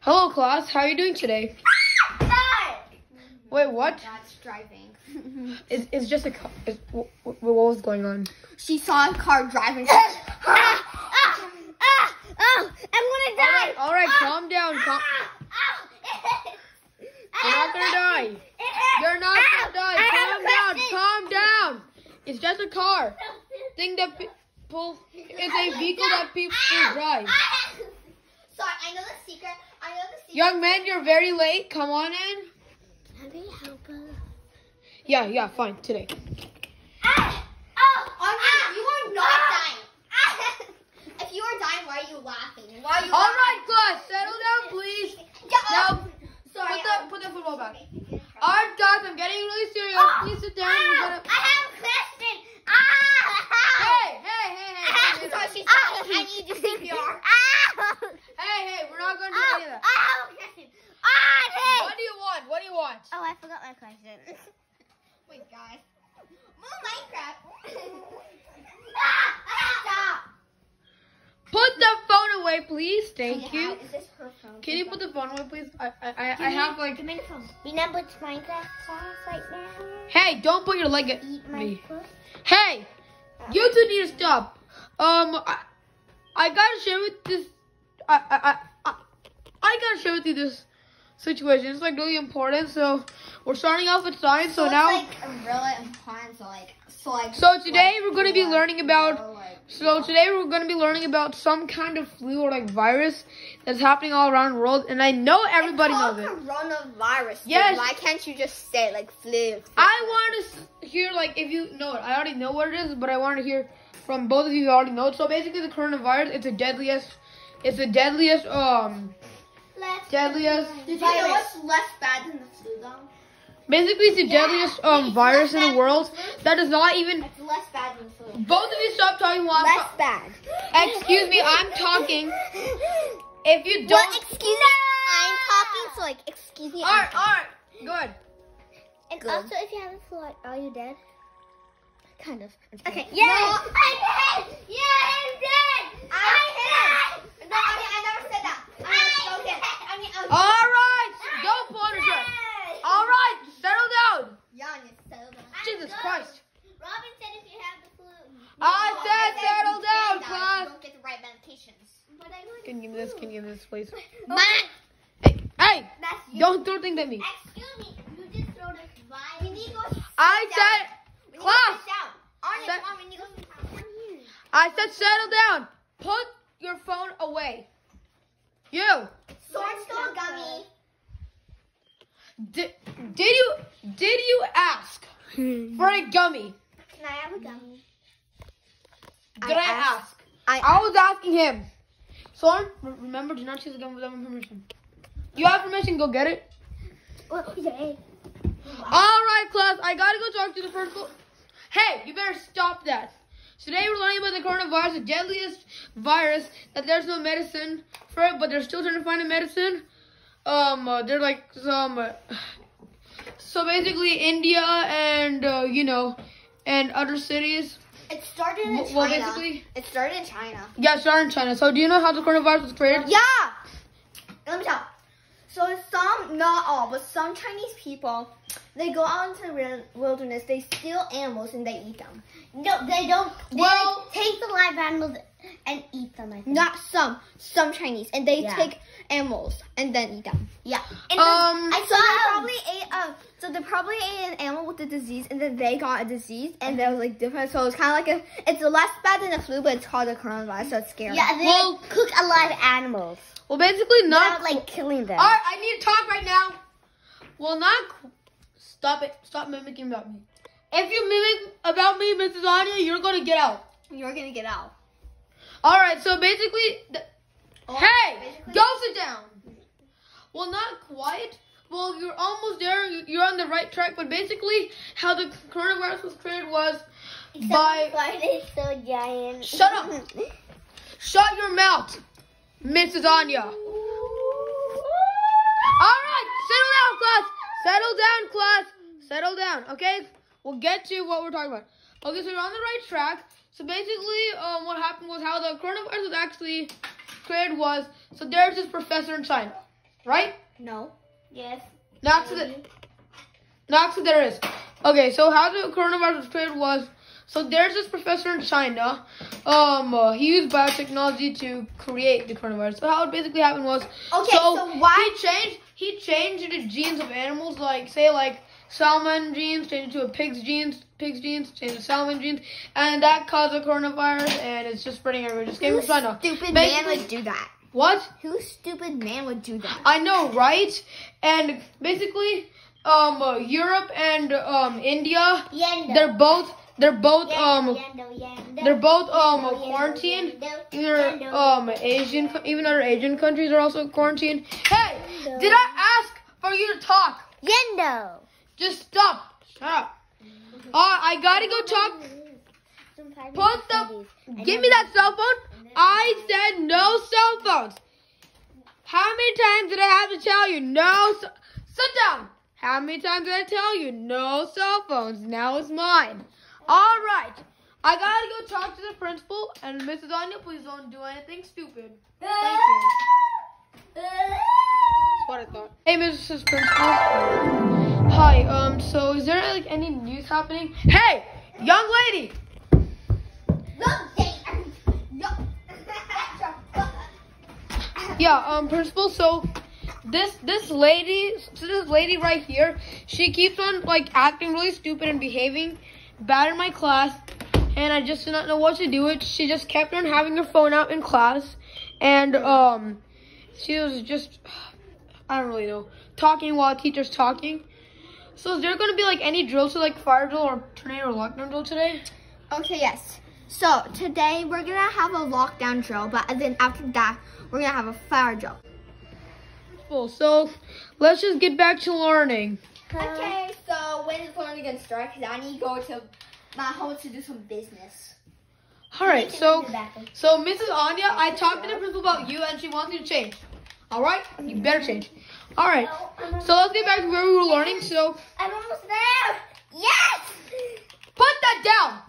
Hello, class. How are you doing today? Wait, what? That's driving. It's, it's just a. co- It's, what, what was going on? She saw a car driving. ah, ah, ah, oh, I'm gonna die. All right, calm down. Calm. You're not gonna die. You're not gonna die. Calm down. Calm down. It's just a car. Thing that people. It's a vehicle that people drive. Sorry, I know the secret. I know the secret. Young man, you're very late. Come on in. Can me help her. Yeah, yeah, fine. Today. Ah! Oh, Armin, you are not dying. if you are dying, why are you laughing? Why are you All laughing? right, class. Settle down, please. Yeah, Now, sorry. put the put the football back. All right, guys. I'm getting really serious. Please sit down. We're gonna. I have a question. Ah! Hey, hey, hey, hey. hey, Sorry, hey, she's Ah! I need to CPR. Ah! hey, hey, we're not gonna do Ah! any of that. Ah! okay. Ah! hey. What do you want? What do you want? Oh, I forgot my question. Wait, guys. More Minecraft. ah, stop. Put the phone away, please. Thank Yeah, you. Is this her phone? Can you put the phone away, please? I I, I, I have like. Give me the phone. Remember it's Minecraft class right now? Hey, don't put your leg at Eat me. foot. Hey, you two need to stop. Um, I, I gotta share with this. I, I, I, I, I gotta share with you this situation. It's like really important. So we're starting off with science. So, it's now, like really important. So like, so like. so today like, we're gonna be learning about. like- So today we're gonna be learning about some kind of flu or like virus that's happening all around the world, and I know everybody knows it. Coronavirus. dude. Yes. Why can't you just say like flu? I want to hear like if you know it. I already know what it is, but I want to hear from both of you who already know it. So basically, the coronavirus it's the deadliest. It's the deadliest. Um, Let's deadliest. Did you know what's less bad than the flu though? Basically, it's the deadliest um virus in the world. That is not even. It's less bad than the flu. Both of you stop talking while I'm Less bad. Excuse me, I'm talking. If you don't. What? Excuse me. I'm talking. So like, excuse me. All right, all right, good. And Good. also, if you have a flu, are you dead? Kind of. Okay. Yeah. No, I'm dead. Yeah, I'm dead. I'm dead. No, I mean, I never said that. I mean, okay. I mean, I was. All right, don't punish her. All right, settle down. Yanni, settle down. Jesus Christ. Robin said if you have the flu. I No, said settle down, class. Don't get the right medications. But I Can you give me this? Can you give me this, please? Matt, oh. Hey, hey, don't throw things at me. Excuse me. You just throw the We need to go. sit I said, We class. sit down. Anya, Set- come on, we need to go sit down. I said settle down. Put your phone away. You. Sword Stone Gummy. Did, did you did you ask hmm. for a gummy? Can I have a gummy? Did I, asked- ask? I- I was asking him. Son, re- remember, do not choose a gum without my permission. You have permission, go get it. Okay. All right, class, I gotta go talk to the first. Hey, you better stop that. Today we're learning about the coronavirus, the deadliest virus that there's no medicine for it, but they're still trying to find a medicine. Um, uh, they're like some. Uh, so basically, India and uh, you know, and other cities. It started in Well, China. basically- it started in China. Yeah, started in China. So do you know how the coronavirus was created? Yeah. Let me tell. So some, not all, but some Chinese people, they go out into the wilderness, they steal animals and they eat them. No, they don't. They Well- like, take the live animals and eat them. I think. Not some, some Chinese, and they Yeah. take animals and then eat them. Yeah. And Um, I so they probably ate uh so they probably ate an animal with a disease and then they got a disease and they were like different. So it's kinda like a it's less bad than the flu, but it's called a coronavirus, so it's scary. Yeah, they Well- like, cook alive animals Well, basically not. without like killing them. All right, I need to talk right now. Well, not. Stop it. Stop mimicking about me. If you mimic about me, Mrs. Anya, you're gonna get out. You're gonna get out. All right. So basically, th- oh, hey, basically- go sit down. Well, not quite. Well, you're almost there. You- You're on the right track. But basically, how the coronavirus was created was by. Friday's so giant. Shut up. Shut your mouth, Mrs. Anya. All right, settle down, class. Settle down, class. Settle down, okay? We'll get to what we're talking about. Okay, so you're on the right track. So basically, um, what happened was how the coronavirus was actually created was so there's this professor in China. right? No. Yes. Not so that. Not so there is. Okay, so how the coronavirus was created was so there's this professor in China. Um, uh, he used biotechnology to create the coronavirus. So how it basically happened was Okay, so why- he changed he changed the genes of animals, like say like salmon genes, changed it to a pig's genes, pig's genes, changed to salmon genes, and that caused the coronavirus, and it's just spreading everywhere. Just came Who stupid man would do that? What? Who stupid man would do that? I know, right? And basically, um, uh, Europe and um India, Yendo. they're both they're both um Yendo, yendo. they're both um Yendo, yendo, quarantined. yendo, Either yendo. um Asian, even other Asian countries are also quarantined. Hey, did I ask for you to talk? Yendo. Just stop. Shut up. Uh, I gotta go talk. Put the, give me that cell phone. I said no cell phones. How many times did I have to tell you no? Sit down. How many times did I tell you no cell phones? Now it's mine. All right. I gotta go talk to the principal and Mrs. Anya. Please don't do anything stupid. Thank you. That's what I thought. Hey, Mrs. Principal. Hi. Um. So, is there like any news happening? Hey, young lady. Yeah, um, principal. So this this lady, so this lady right here, she keeps on like acting really stupid and behaving bad in my class, and I just did not know what to do. It. She just kept on having her phone out in class, and um, she was just, I don't really know, talking while teacher's talking. So is there gonna be like any drills, so like fire drill or tornado or lockdown drill today? Okay, yes. So today we're gonna have a lockdown drill, but then after that we're gonna have a fire drill. Cool. So let's just get back to learning. Okay, so when is learning gonna start? Cause I need to go to my home to do some business. All right, so so Mrs. Anya, I talked to the principal about you, and she wants you to change. All right, you better change. All right, so let's get back to where we were learning. So I'm almost there. Yes. put that down.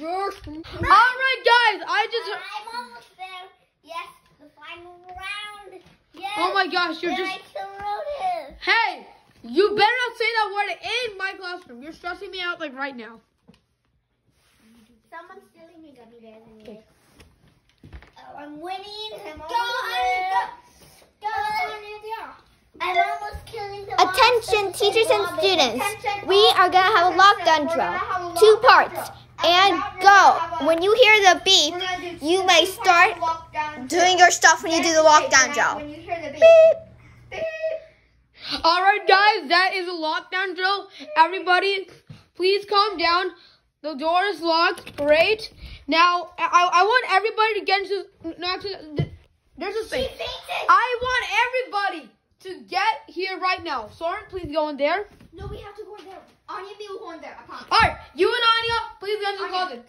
All right, guys, I just. I'm almost there. Yes, the final round. Yes. Oh my gosh, you're just. I kill Ronan. Hey, you better not say that word in my classroom. You're stressing me out like right now. Someone's stealing me gummy bears anyway. Oh, I'm winning. I'm Go, there. Go, Anya. I'm almost killing the Attention, monster. teachers and students. Attention, We are gonna have a lockdown drill. gonna have a Two parts. And After that, we're go. gonna have a- When you hear the beep, we're gonna do you may start doing your stuff when you do the Yes, lockdown drill. When you hear the beep. Beep. Beep. All right, guys, that is a lockdown drill. Everybody, please calm down. The door is locked. Great. Now, I, I want everybody to get into. No, actually, there's a thing. I want everybody to get here right now. Soren, please go in there. No, we have to go in there. Anya will go in there. I promise. All right, you and Anya, please get into the closet.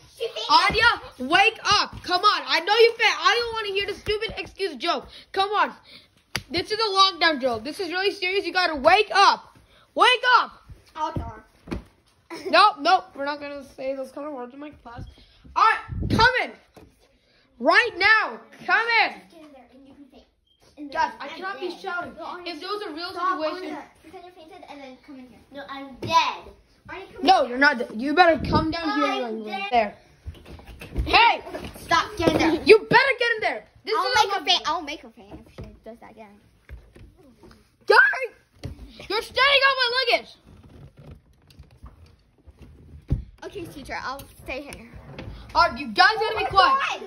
Anya, wake up. Come on. I know you fat. I don't want to hear the stupid excuse joke. Come on. This is a lockdown drill. This is really serious. You got to wake up. Wake up. I'll tell her. Nope, nope. We're not gonna say those kind of words in my class. All right, come in. Right now, come in. Get in there and you can faint. In there. Guys, I I'm cannot be dead. shouting. No, If there was a real stop situation. Pretend you're fainted and then come in here. No, I'm dead. Come no, you're not. dead. You better come down here. I'm and dead. There. Hey. Stop. Get in there. you better get in there. This I'll is make a her faint. I'll make her faint if she does that again. Guys, you're standing on my luggage. Okay, teacher, I'll stay here. All right, you guys gotta be oh, quiet.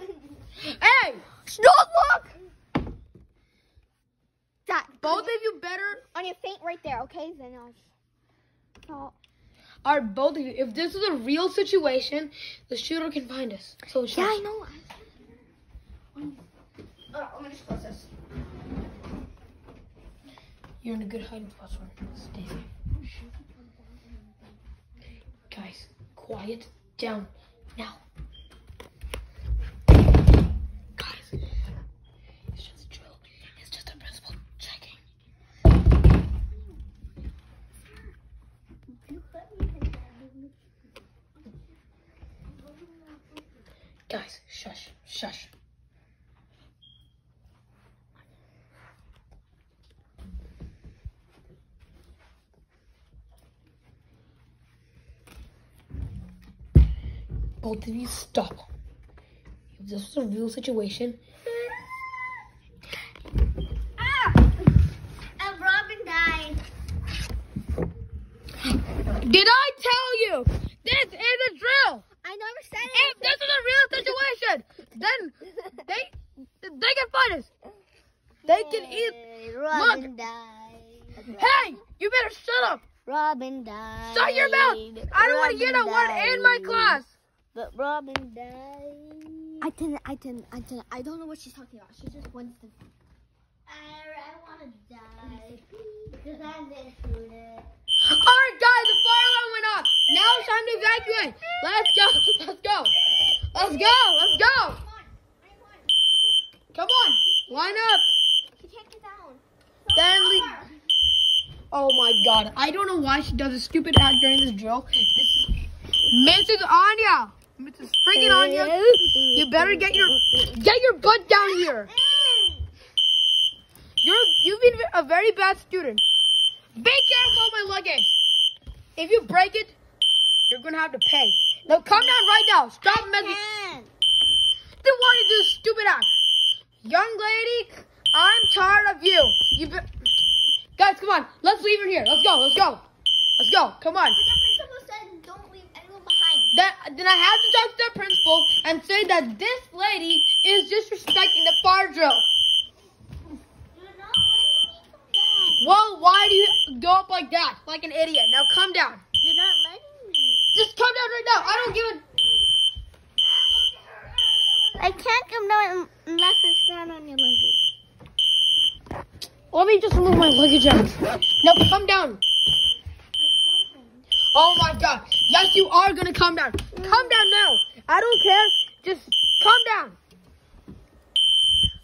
Hey, Stop! Look! That both of you better. On your feet right there, okay? Then I'll. I'll All right, both of you. If this is a real situation, the shooter can find us. So yeah, I know. Oh, I'm just close this. You're in a good hiding spot, Soren. Stay there. Guys, quiet down now. Guys, shush, shush. Both of you stop. If this was a real situation, I don't want to hear that word in my class. But Robin died. I didn't. I didn't. I didn't. I don't know what she's talking about. She just wants to. Er, I, I want to die because I didn't shoot it. All right, guys, the fire alarm went off. Now it's time to evacuate. Let's go. Let's go. Let's go. Let's go. Come on. Line up. She can't get down. Then. Oh my God! I don't know why she does a stupid act during this drill. Mrs. Anya, Mrs. Freaking Anya, you better get your get your butt down here. You're you've been a very bad student. Be careful of my luggage. If you break it, you're gonna have to pay. Now come down right now. Stop messing. Then why you do stupid act? Young lady, I'm tired of you. You guys, come on. Let's leave her here. Let's go. Let's go. Let's go. Come on. Someone said don't leave anyone Then, then I have to talk to the principal and say that this lady is disrespecting the fire drill. Well, why do you go up like that, like an idiot? Now come down. You're not letting me. Just come down right now. I don't give a. I can't come down unless it's not on your luggage. Let me just move my luggage out. Now come down. Oh my God. Yes, you are gonna come down. Come down now. I don't care. Just calm down.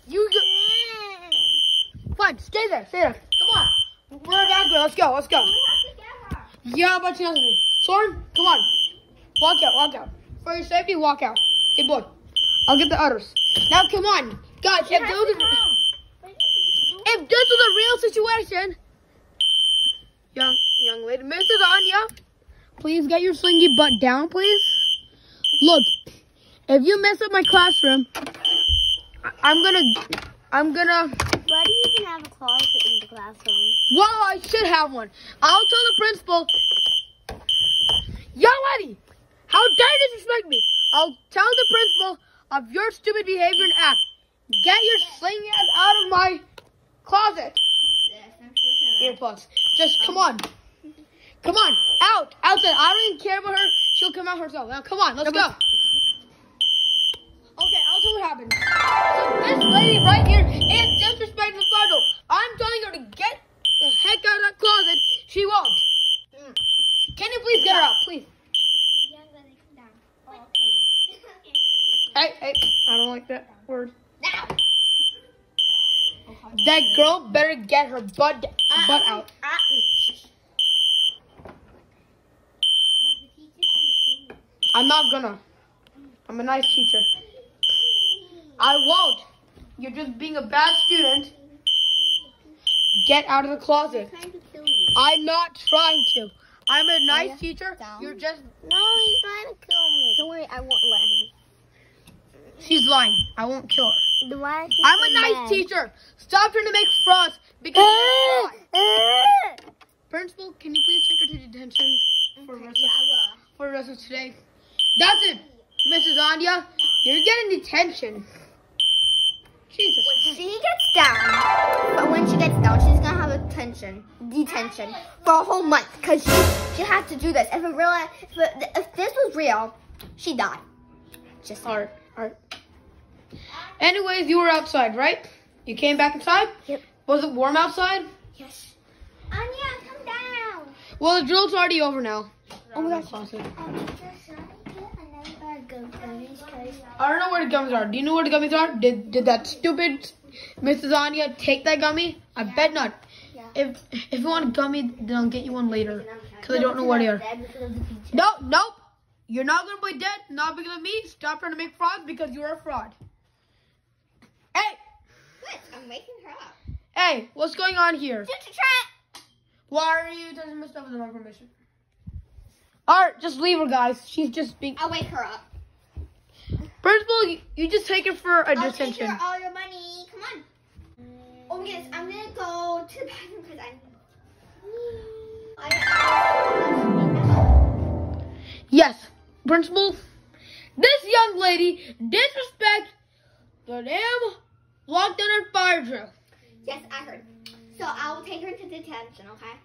You go- fine. Stay there. Stay there. Come on. We're evacuating. Let's go. Let's go. Yeah, but you nothing. Soren, come on. Walk out. Walk out. For your safety, walk out. Good boy. I'll get the others. Now, come on, guys. If if this was a real situation, young young lady, Mrs. Anya, please get your slingy butt down, please. Look, if you mess up my classroom, I- I'm gonna, I'm gonna. Why do you even have a closet in the classroom? Well, I should have one. I'll tell the principal. Young lady, how dare you disrespect me? I'll tell the principal of your stupid behavior and act. Get your slingy ass out of my closet. Earplugs. Just come on. Come on. Out. Outside. I don't even care about her. She'll come out herself. Now come on. Let's go. Okay, I'll tell you what happened. So this lady right here is disrespecting the photo. I'm telling her to get the heck out of that closet. She won't. Mm. Can you please get her out, please? Oh, hey, hey. I don't like that word. Now. That girl better get her butt butt out. I'm not gonna. I'm a nice teacher. I won't. You're just being a bad student. Get out of the closet. trying to kill you. I'm not trying to. I'm a nice yeah. teacher. Down. You're just. No, he's trying to kill me. Don't worry, I won't let him. She's lying. I won't kill her. Why is he I'm a nice mad? teacher. Stop trying to make frost because. you're a fraud. Principal, can you please take her to detention for the rest of, for the rest of today? That's it, Mrs. Anya. You're getting detention. Jesus. She gets down, but when she gets down, she's gonna have a tension, detention for a whole month because she she had to do this. If it real, if, if this was real, she died. Just art, art. Anyways, you were outside, right? You came back inside? Yep. Was it warm outside? yes. Anya, come down. Well, the drill's already over now. Oh my gosh. I don't know where the gummies are. Do you know where the gummies are? Did did that stupid Mrs. Anya take that gummy? I bet not. Yeah. If if you want a gummy, then I'll get you one later. Cause I don't know where they are. Nope, nope. You're not gonna be dead. Not because of me. Stop trying to make frauds because you're a fraud. Hey, What? I'm waking her up. hey, what's going on here? Just a trap. Why are you touching my stuff without my permission? Alright, just leave her, guys. She's just being. I'll wake her up. Principal, you, you just take it for a I'll take detention. your, all your money. Come on. Oh my goodness, I'm gonna go to the bathroom because I'm. I, Yes, principal. This young lady disrespect the damn lockdown and fire drill. yes, I heard. So I will take her to detention. Okay.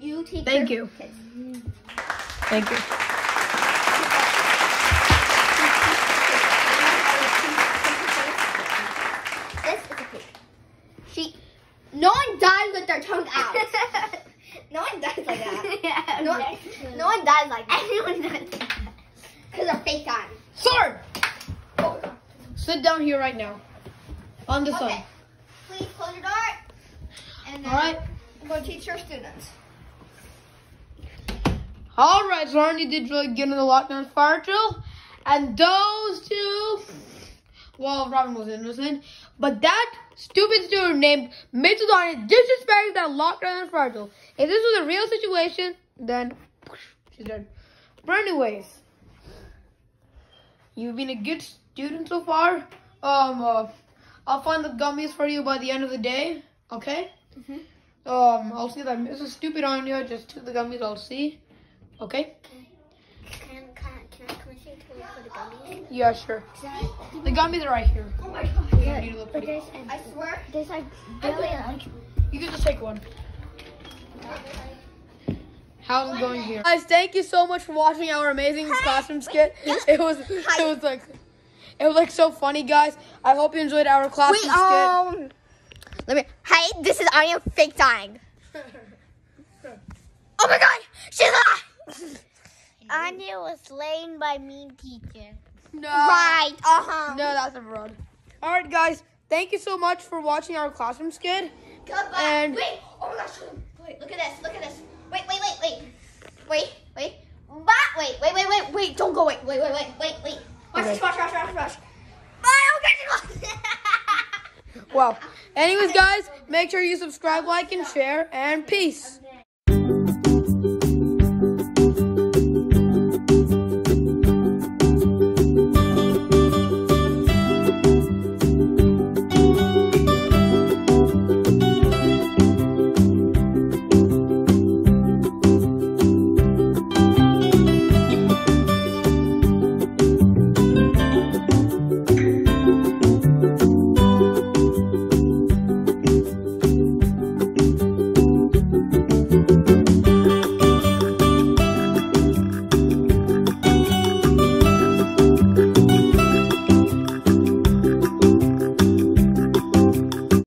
You take. Thank your you. Kids. Thank you. This is a pig. She. No one dies with their tongue out. no one dies like that. yeah, No, no one dies like that. Everyone dies like that. Because of fake time. Sword, Oh, sit down here right now. On the Okay. side. Please close your door. And then All right. I'm going to teach your students. All right, so Arnie did really get in the lockdown fire drill, and those two. Well, Robin was innocent, but that stupid student named Mitchell Donnie disrespected that lockdown fire drill. If this was a real situation, then she's dead. But anyways, you've been a good student so far. Um, uh, I'll find the gummies for you by the end of the day. Okay. Mhm. Um, I'll see that Mrs. Stupid on you. Just took the gummies. I'll see. Okay. Can, can, can I come with you to look for the gummies? Yeah, sure. The gummies are right here. Oh my god. You need to look but pretty. there's, I swear. there's like really like You can just take one. How's it going here? Guys, thank you so much for watching our amazing classroom skit. It was it was like it was like so funny, guys. I hope you enjoyed our classroom Wait, um, let me. Hey, this is Anya fake dying. Oh my god, she's alive. Anya was slain by mean teacher. No. Right. Uh huh. No, that's a fraud. All right, guys. Thank you so much for watching our classroom skit. Goodbye. And- wait. Oh my gosh. Wait. Look at this. Look at this. Wait. Wait. Wait. Wait. Wait. Wait. Wait. Wait. Wait. Wait. Wait. Don't go. Wait. Wait. Wait. Wait. Wait. Wait. Watch Okay. this. Watch. Watch. Watch. Watch. Okay. Well, anyways, guys, make sure you subscribe, like, and share, and peace.